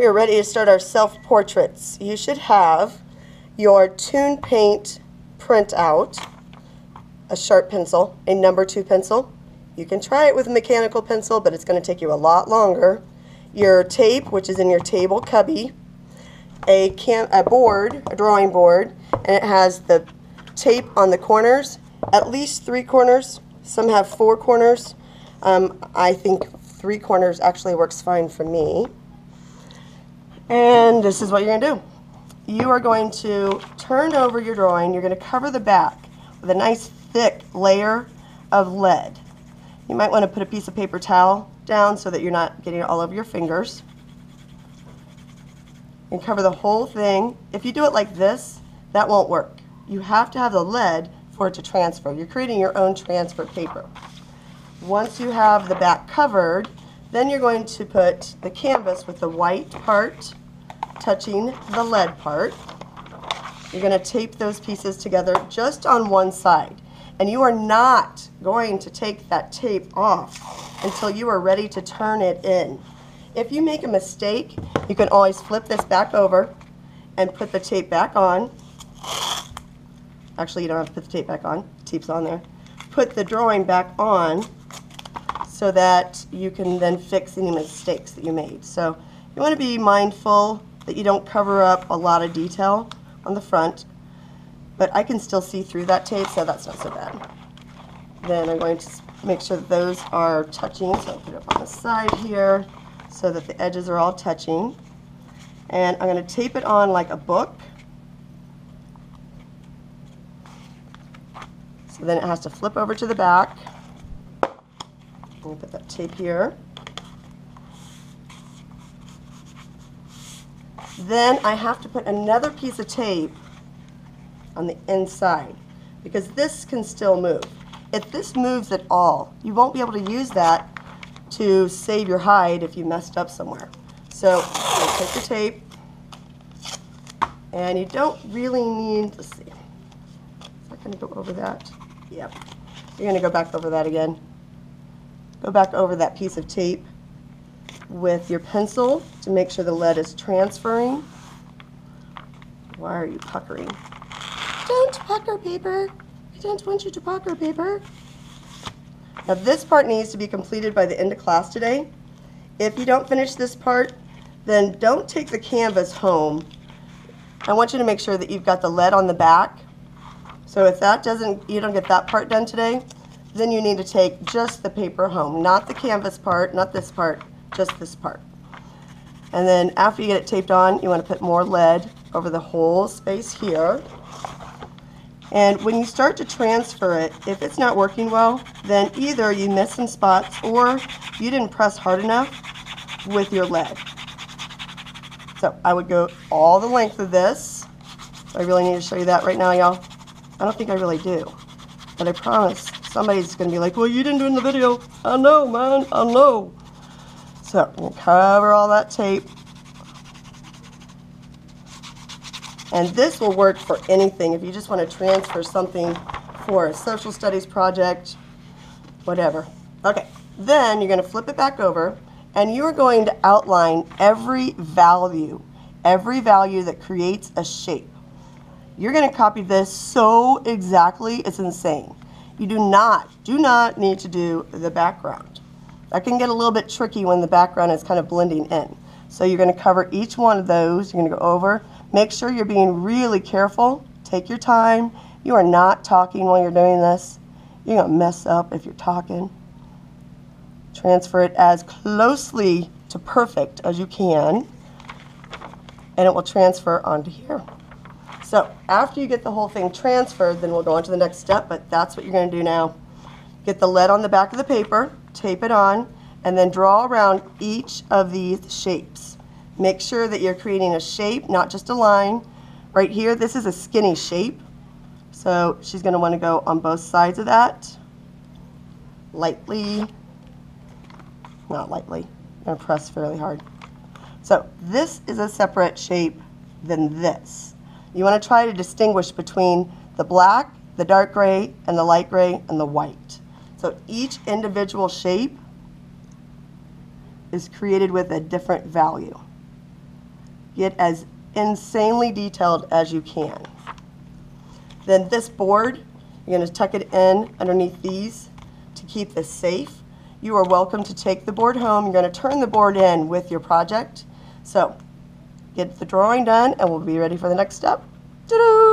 We are ready to start our self-portraits. You should have your Toon Paint printout, a sharp pencil, a number two pencil. You can try it with a mechanical pencil, but it's going to take you a lot longer. Your tape, which is in your table cubby, a, a board, a drawing board, and it has the tape on the corners, at least three corners. Some have four corners. Um, I think three corners actually works fine for me. And this is what you're going to do. You are going to turn over your drawing. You're going to cover the back with a nice thick layer of lead. You might want to put a piece of paper towel down so that you're not getting it all over your fingers. And cover the whole thing. If you do it like this, that won't work. You have to have the lead for it to transfer. You're creating your own transfer paper. Once you have the back covered, then you're going to put the canvas with the white part touching the lead part. You're going to tape those pieces together just on one side. And you are not going to take that tape off until you are ready to turn it in. If you make a mistake, you can always flip this back over and put the tape back on. Actually, you don't have to put the tape back on. Tape's on there. Put the drawing back on so that you can then fix any mistakes that you made. So you want to be mindful that you don't cover up a lot of detail on the front, but I can still see through that tape, so that's not so bad. Then I'm going to make sure that those are touching, so I'll put it up on the side here so that the edges are all touching. And I'm going to tape it on like a book. So then it has to flip over to the back. To put that tape here. Then I have to put another piece of tape on the inside because this can still move. If this moves at all, you won't be able to use that to save your hide if you messed up somewhere. So take your tape and you don't really need, let's see, is that going to go over that? Yep. You're going to go back over that again. Go back over that piece of tape with your pencil to make sure the lead is transferring. Why are you puckering? Don't pucker, paper. I don't want you to pucker, paper. Now this part needs to be completed by the end of class today. If you don't finish this part, then don't take the canvas home. I want you to make sure that you've got the lead on the back. So if that doesn't, you don't get that part done today, then you need to take just the paper home, not the canvas part, not this part, just this part. And then after you get it taped on, you want to put more lead over the whole space here. And when you start to transfer it, if it's not working well, then either you missed some spots or you didn't press hard enough with your lead. So I would go all the length of this. I really need to show you that right now, y'all. I don't think I really do. But I promise somebody's going to be like, well, you didn't do it in the video. I know, man. I know. So we'll cover all that tape. And this will work for anything. If you just want to transfer something for a social studies project, whatever. Okay, then you're going to flip it back over and you are going to outline every value, every value that creates a shape. You're going to copy this so exactly, it's insane. You do not, do not need to do the background. That can get a little bit tricky when the background is kind of blending in. So you're going to cover each one of those. You're going to go over. Make sure you're being really careful. Take your time. You are not talking while you're doing this. You're going to mess up if you're talking. Transfer it as closely to perfect as you can. And it will transfer onto here. So after you get the whole thing transferred, then we'll go on to the next step, but that's what you're going to do now. Get the lead on the back of the paper tape it on, and then draw around each of these shapes. Make sure that you're creating a shape, not just a line. Right here, this is a skinny shape. So she's going to want to go on both sides of that. Lightly, not lightly, I'm going to press fairly hard. So this is a separate shape than this. You want to try to distinguish between the black, the dark gray, and the light gray, and the white. So each individual shape is created with a different value. Get as insanely detailed as you can. Then this board, you're going to tuck it in underneath these to keep this safe. You are welcome to take the board home. You're going to turn the board in with your project. So get the drawing done and we'll be ready for the next step. Ta-da!